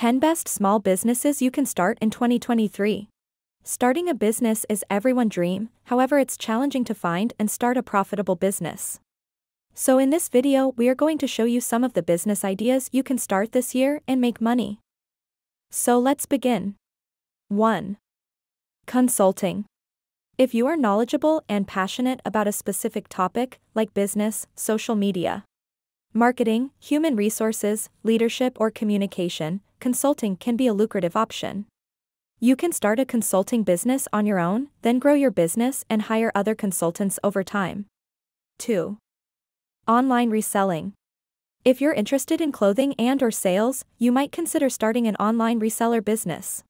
10 Best Small Businesses You Can Start in 2023. Starting a business is everyone's dream, however, it's challenging to find and start a profitable business. So, in this video, we are going to show you some of the business ideas you can start this year and make money. So, let's begin. 1. Consulting. If you are knowledgeable and passionate about a specific topic, like business, social media, marketing, human resources, leadership, or communication, consulting can be a lucrative option. You can start a consulting business on your own, then grow your business and hire other consultants over time. 2. Online reselling. If you're interested in clothing and or sales, you might consider starting an online reseller business.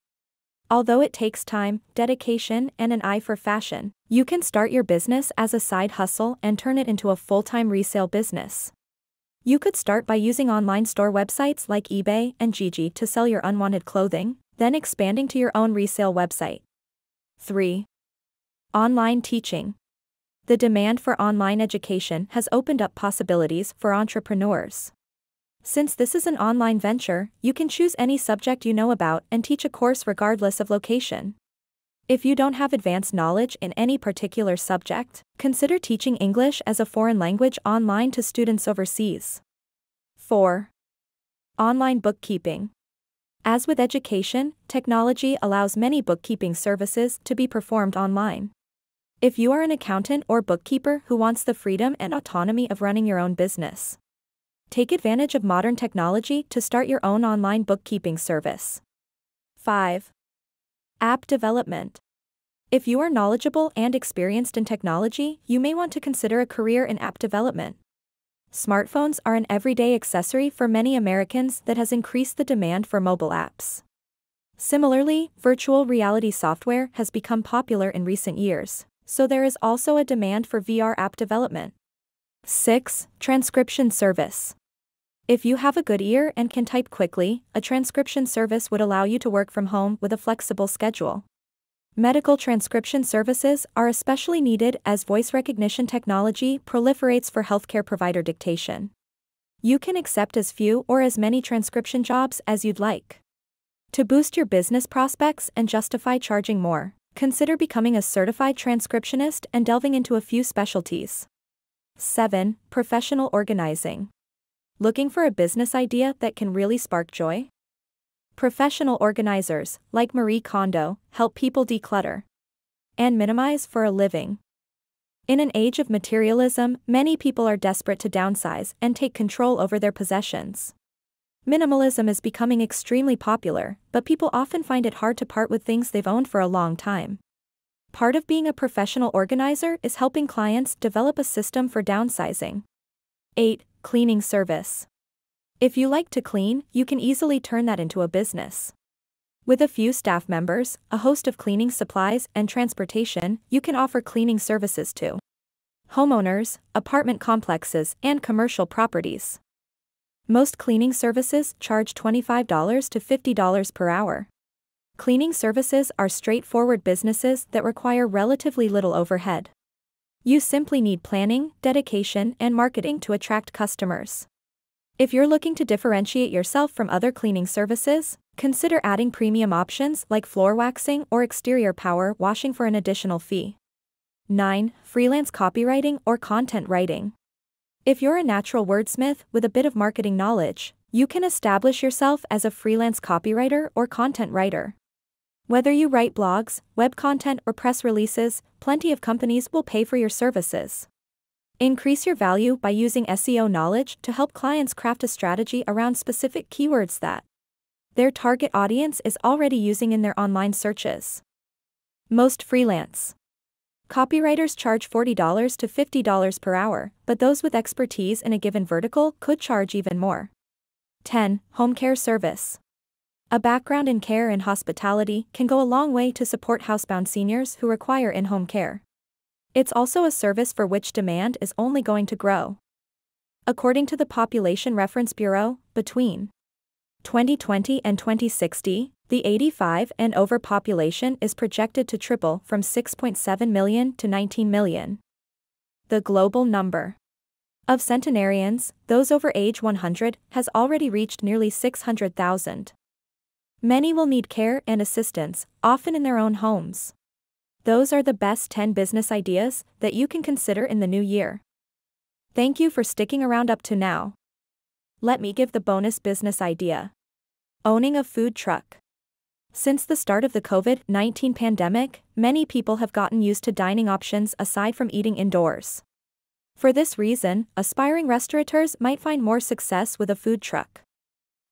Although it takes time, dedication, and an eye for fashion, you can start your business as a side hustle and turn it into a full-time resale business. You could start by using online store websites like eBay and Gigi to sell your unwanted clothing, then expanding to your own resale website. 3. Online teaching. The demand for online education has opened up possibilities for entrepreneurs. Since this is an online venture, you can choose any subject you know about and teach a course regardless of location. If you don't have advanced knowledge in any particular subject, consider teaching English as a foreign language online to students overseas. 4. Online bookkeeping. As with education, technology allows many bookkeeping services to be performed online. If you are an accountant or bookkeeper who wants the freedom and autonomy of running your own business, Take advantage of modern technology to start your own online bookkeeping service. 5. App development. If you are knowledgeable and experienced in technology, you may want to consider a career in app development. Smartphones are an everyday accessory for many Americans that has increased the demand for mobile apps. Similarly, virtual reality software has become popular in recent years, so there is also a demand for VR app development. 6. Transcription Service if you have a good ear and can type quickly, a transcription service would allow you to work from home with a flexible schedule. Medical transcription services are especially needed as voice recognition technology proliferates for healthcare provider dictation. You can accept as few or as many transcription jobs as you'd like. To boost your business prospects and justify charging more, consider becoming a certified transcriptionist and delving into a few specialties. 7. Professional organizing. Looking for a business idea that can really spark joy? Professional organizers, like Marie Kondo, help people declutter and minimize for a living. In an age of materialism, many people are desperate to downsize and take control over their possessions. Minimalism is becoming extremely popular, but people often find it hard to part with things they've owned for a long time. Part of being a professional organizer is helping clients develop a system for downsizing. 8. Cleaning service. If you like to clean, you can easily turn that into a business. With a few staff members, a host of cleaning supplies, and transportation, you can offer cleaning services to homeowners, apartment complexes, and commercial properties. Most cleaning services charge $25 to $50 per hour. Cleaning services are straightforward businesses that require relatively little overhead. You simply need planning, dedication, and marketing to attract customers. If you're looking to differentiate yourself from other cleaning services, consider adding premium options like floor waxing or exterior power washing for an additional fee. 9. Freelance copywriting or content writing. If you're a natural wordsmith with a bit of marketing knowledge, you can establish yourself as a freelance copywriter or content writer. Whether you write blogs, web content, or press releases, plenty of companies will pay for your services. Increase your value by using SEO knowledge to help clients craft a strategy around specific keywords that their target audience is already using in their online searches. Most freelance copywriters charge $40 to $50 per hour, but those with expertise in a given vertical could charge even more. 10. Home care service. A background in care and hospitality can go a long way to support housebound seniors who require in home care. It's also a service for which demand is only going to grow. According to the Population Reference Bureau, between 2020 and 2060, the 85 and over population is projected to triple from 6.7 million to 19 million. The global number of centenarians, those over age 100, has already reached nearly 600,000. Many will need care and assistance, often in their own homes. Those are the best 10 business ideas that you can consider in the new year. Thank you for sticking around up to now. Let me give the bonus business idea. Owning a food truck. Since the start of the COVID 19 pandemic, many people have gotten used to dining options aside from eating indoors. For this reason, aspiring restaurateurs might find more success with a food truck.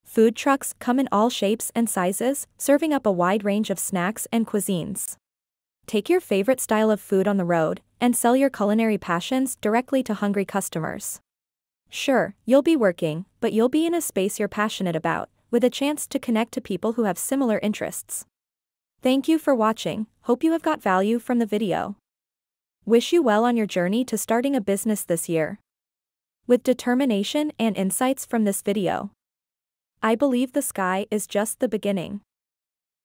Food trucks come in all shapes and sizes, serving up a wide range of snacks and cuisines. Take your favorite style of food on the road and sell your culinary passions directly to hungry customers. Sure, you'll be working, but you'll be in a space you're passionate about, with a chance to connect to people who have similar interests. Thank you for watching, hope you have got value from the video. Wish you well on your journey to starting a business this year. With determination and insights from this video. I believe the sky is just the beginning.